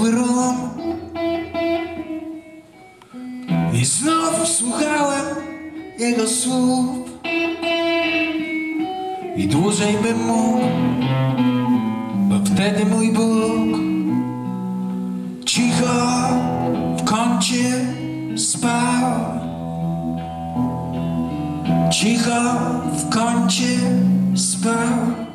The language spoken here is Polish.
ciepły rum I znowu słuchałem jego słów. I dłużej bym mógł Bo wtedy mój Bóg Cicho w kącie spał. Cicho w kącie spał.